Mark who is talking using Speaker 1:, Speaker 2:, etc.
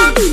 Speaker 1: Woo!